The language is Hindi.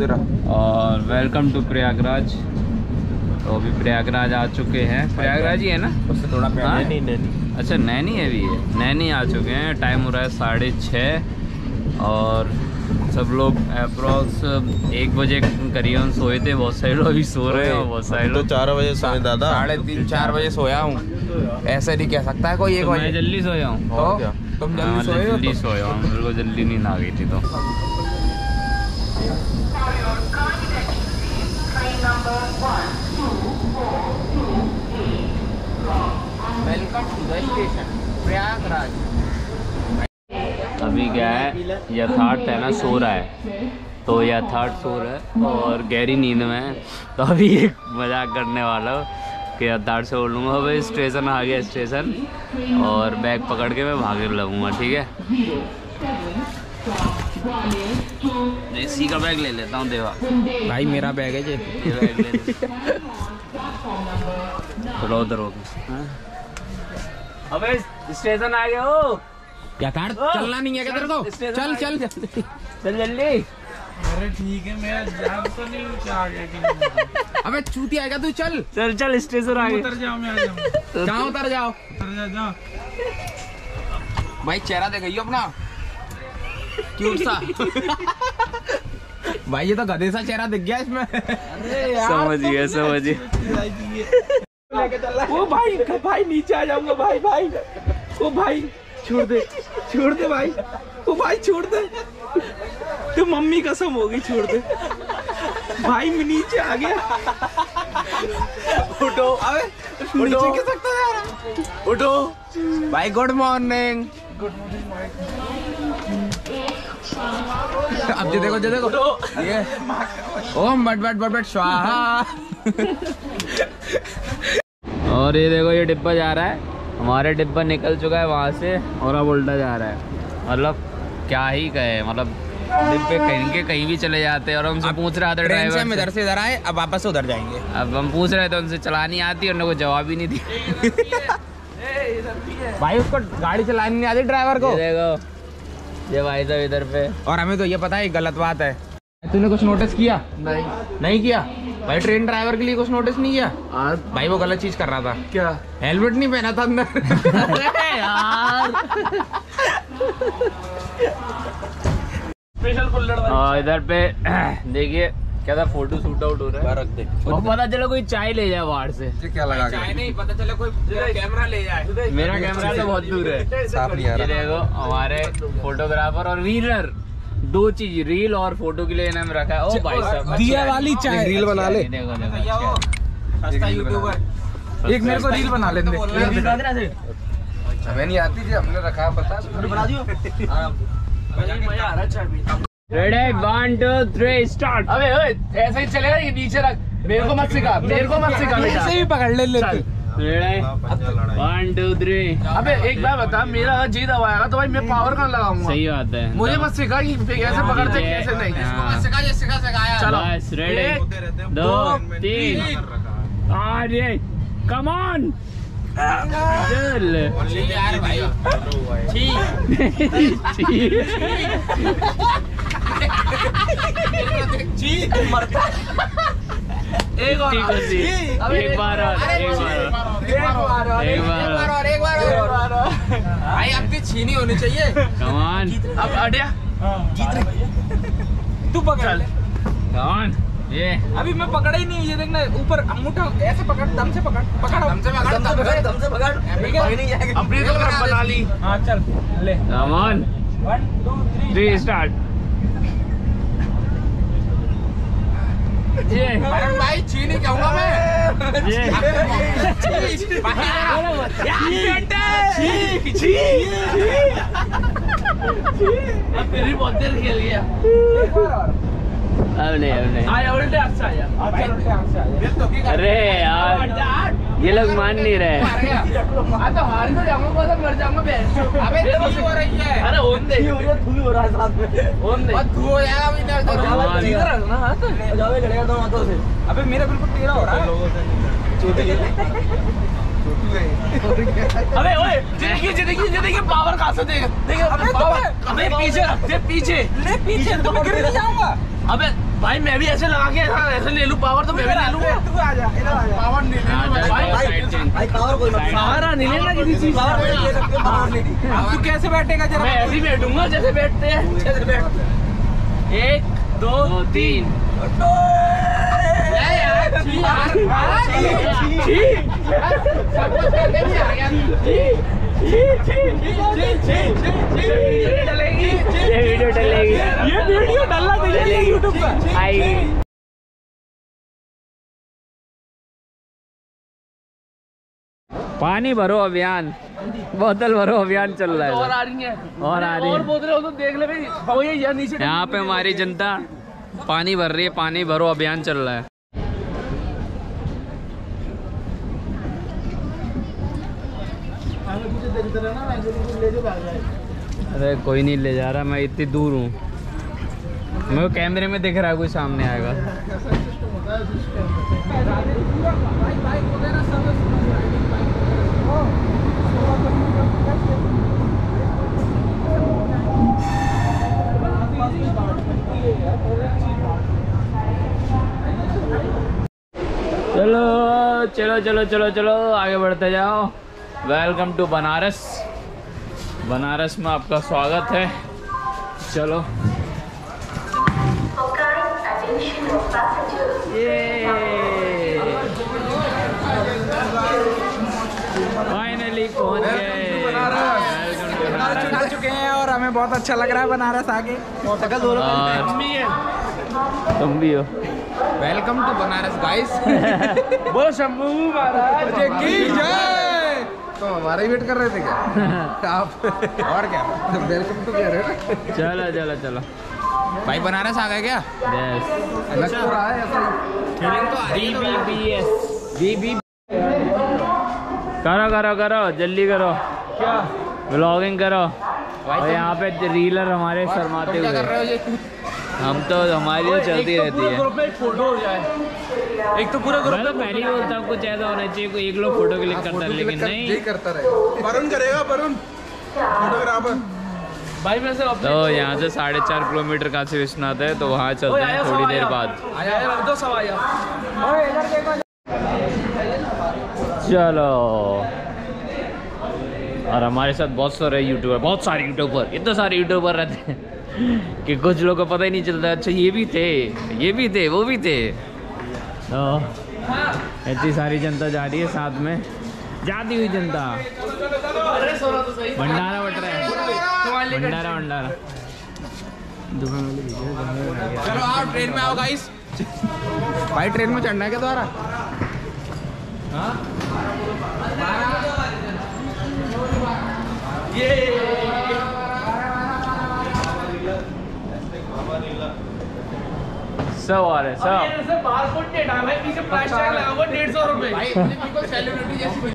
तेरा और वेलकम टू प्रयागराज। तो अभी प्रयागराज आ चुके हैं। प्रयागराज ही है ना? उससे थोड़ा हाँ? नहीं नहीं अच्छा नैनी है भी है नैनी आ चुके हैं। टाइम हो रहा है साढ़े छः और सब लोग अप्रॉक्स एक बजे करीबन सोए थे। बहुत सारे लोग अभी सो रहे हैं बहुत सारे तो लोग चार बजे सोए दादा। साढ़े तीन चार बजे सोया हूँ। ऐसे नहीं कह सकता है कोई एक तो मैं बजे। जल्दी सोया हूँ। क्या? तुम जल्दी सोए हो जल्दी सोया हूँ। मेरे को जल्दी नींद आ गई थी तो welcome to the station Prayagraj अभी क्या है, यथार्थ है ना, सो रहा है। तो यथार्थ सो रहा है और गहरी नींद में है। तो अभी एक मज़ाक करने वाला हूँ कि यथार्थ से बोलूँगा भाई, स्टेशन आ गया, स्टेशन। और बैग पकड़ के मैं भागे लगूँगा, ठीक है? देसी का बैग ले लेता हूँ देवा। भाई मेरा बैग है जे ये बैग ले ले। चलो उधर हो हाँ। अबे स्टेशन आ गया हो। यथार्थ चलना नहीं है क्या तेरे को? चल चल चल जल्दी। अरे ठीक है मेरा जाम तो नहीं आ गया अबे चूती आएगा तू चल। चल चल स्टेशन आ गया जहाँ उतर जाओ। भाई चेहरा देखियो अपना। क्यूट सा? भाई ये तो गधे सा चेहरा दिख गया इसमें। समझिए समझिए। ओ भाई भाई नीचे आ जाऊँगा भाई भाई। ओ भाई छोड़ दे छोड़ दे भाई। ओ भाई छोड़ दे। तो मम्मी कसम होगी छोड़ दे। भाई मैं नीचे आ गया। उठो। अबे नीचे के सकता है यार? उठो। भाई गुड मॉर्निंग अब जो देखो जो देखो। ये। ओम बट बट बट बट स्वाहा। और ये देखो ये डिब्बा जा रहा है। हमारा डिब्बा निकल चुका है वहाँ से और अब उल्टा जा रहा है। मतलब क्या ही कहे मतलब डिब्बे कहीं के कहीं भी चले जाते हैं और हमसे पूछ रहे थे ट्रेन से ड्राइवर इधर से इधर आए अब वापस उधर जाएँगे। अब हम पूछ रहे थे उनसे चलानी आती है उन्होंने जवाब ही नहीं दिया। भाई उसको गाड़ी चलानी नहीं आती ड्राइवर को? देखो। ये भाई साहब इधर पे। और हमें तो ये पता है गलत बात है। तूने कुछ नोटिस किया? नहीं। नहीं किया? भाई ट्रेन ड्राइवर के लिए कुछ नोटिस नहीं किया? भाई वो गलत चीज़ कर रहा था। क्या? हेलमेट नहीं पहना था अंदर। स्पेशल इधर पे देखिए। क्या था? फ़ोटो शूट आउट हो रहा है। रख दे। और पता चलो कोई चाय ले जाए बाहर से। क्या लगा चाहे नहीं पता चले कोई कैमरा ले जाए। मेरा कैमरा तो बहुत दूर है। साफ़ नहीं आ ये देखो हमारे फोटोग्राफर और रीलर दो चीज़ रील और फ़ोटो के लिए इन्हें में रखा है। ओ भाई साहब दिया वाली चाय रील बना ले। देखो देखो सस्ता यूट्यूबर एक मेरे को रील बना लेने दे। हमें नहीं आती थी हमने रखा है पता बना दियो। मज़ा आ रहा है चाय ready one two three start अबे ओए ऐसे ही चलेगा ये नीचे रख। मेरे को मत सिखा मेरे को मत सिखा बेटा। भी पकड़ ले ले चल। वन टू थ्री अबे एक बार बता मेरा अगर जीत आएगा तो भाई मैं पावर कहाँ लगाऊँगा? सही बात है। मुझे मत सिखा कि कैसे पकड़ते हैं, कैसे नहीं। हाँ। सिखा ये सिखा सिखाया चलो। रेडी दो तीन। अरे कम ऑन चल। यार भाई। एक और। है जी। एक बार और एक बार और। एक बार और। एक बार और भाई अब भी छीनी होनी चाहिए। कम ऑन अब अड़िया तू पकड़ कम ऑन ये। अभी मैं पकड़ा ही नहीं ये देखना ऊपर अंगूठा ऐसे पकड़ दम से पकड़ पकड़। दम से पकड़, दम से पकड़, दम से पकड़। ठीक है? अपनी तो बना ली। हाँ चल ले। Come on one two three three start भाई चीनी कहूँगा मैं। ये। अब फिर भी बहुत देर खेल गया। अब नहीं अब नहीं। आया उल्टे हाथ आया। अरे यार। ये लोग मान नहीं रहे। अबे मेरा बिल्कुल टेढ़ा हो रहा है। अबे ओए देखिए ये देखिए पावर कहाँ से देगा देखिए अबे पीछे रख दे पीछे। पीछे तो मैं गिर जाऊँगा। अबे भाई मैं भी ऐसे लगा के ऐसे ले लूँ पावर तो मैं भी ले लूँगा तू आ जा इधर आ जा पावर नहीं हाँ, भाई change। Side- सहारा नहीं लेना किसी चीज़ तू कैसे बैठेगा जरा मैं ऐसे ही बैठूँगा जैसे बैठते हैं जैसे बैठ एक दो तीन वीडियो डलेगी। ये वीडियो डालना चाहिए यूट्यूब पर आएगी पानी भरो अभियान। बोतल भरो अभियान चल रहा है और आ रही है। और आ रही और है। बोल रहे हो तो देख ले भाई। वो ये यार नीचे यहाँ पे हमारी जनता पानी भर रही है पानी भरो अभियान चल रहा है। अरे कोई नहीं, ले जा रहा, मैं इतनी दूर हूँ। मेरे कैमरे में दिख रहा है, कोई सामने आएगा। चलो चलो चलो चलो चलो, आगे बढ़ते जाओ। वेलकम टू बनारस बनारस में आपका स्वागत है। चलो। फाइनली पहुँच गए। बनारस। चुके हैं और हमें बहुत अच्छा लग रहा है बनारस आगे। तुम भी हो। वेलकम टू बनारस गाइस वो शंभू महाराज। की जय। तो हमारा ही वेट कर रहे थे क्या? आप और क्या? वेलकम तो कह रहे हो चलो चलो चलो। भाई बनारस आ गए क्या? यस लग तो रहा है ऐसा फीलिंग तो बीबीबीएस बीबी करो करो करो जल्दी करो। क्या? ब्लॉगिंग करो। और यहाँ पे रीलर हमारे शर्माते हुए। हो हम तो हमारी तो चलती रहती है। एक फ़ोटो हो जाए। एक तो पूरा मैं तो पहले बोलता हूँ कुछ ऐसा होना चाहिए कोई एक लोग फ़ोटो क्लिक करता है लेकिन नहीं। करता रहे। वरुण करेगा वरुण। फोटोग्राफर भाई मैं से तो यहाँ से साढ़े चार किलोमीटर काशी विश्वनाथ है तो वहाँ चलते हैं थोड़ी देर बाद। चलो। और हमारे साथ बहुत सारे यूट्यूबर बहुत सारे यूट्यूबर इतने सारे यूट्यूबर रहते हैं कि कुछ लोगों को पता ही नहीं चलता। अच्छा ये भी थे ये भी थे वो भी थे। तो इतनी सारी जनता जा रही है साथ में। जाती हुई जनता। भंडारा बट रहा है। भंडारा भंडारा। चलो आओ ट्रेन में आओ गाइस भाई ट्रेन में चढ़ना है क्या दोबारा? सब आ रहे हैं सब बाहर को डेटा है पीछे प्लास्टिक लगा हुआ डेढ़ सौ रुपए।